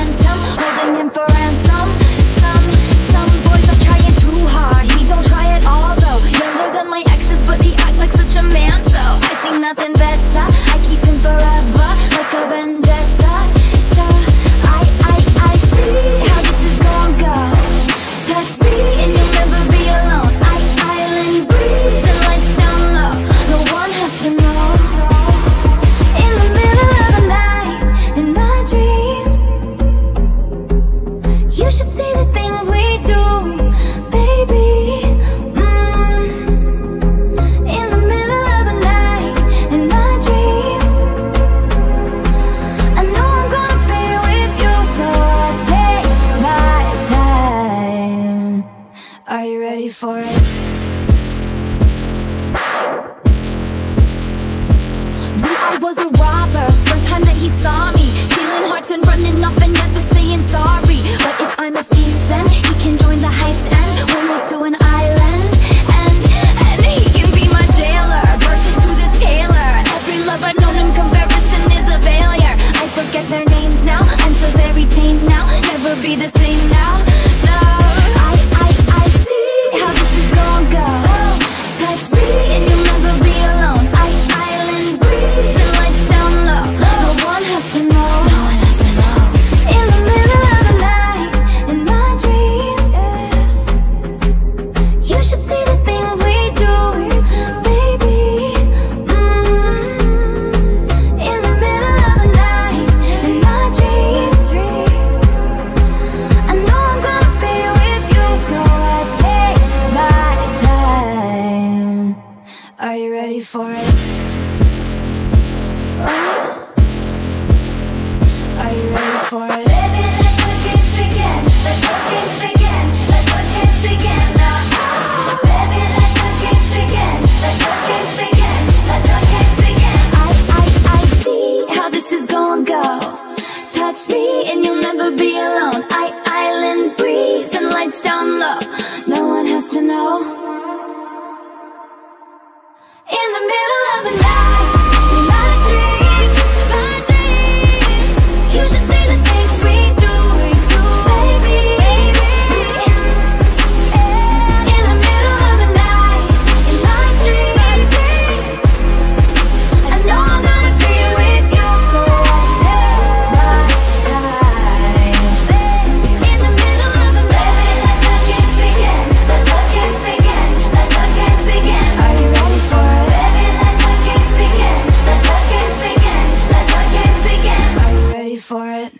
momentum Holding him forever. for it. When I was a robber, first time that he saw me. Stealing hearts and running off and never saying sorry. But if I'm a thief then he can join the heist and We'll move to an island. And, he can be my jailer. Merchant to this tailor. Every love I've in comparison is a failure. I forget their names now, I'm so very tame now. Never be the same now. Catch me and you'll never be alone. I island breeze and lights down low. No one has to know for it.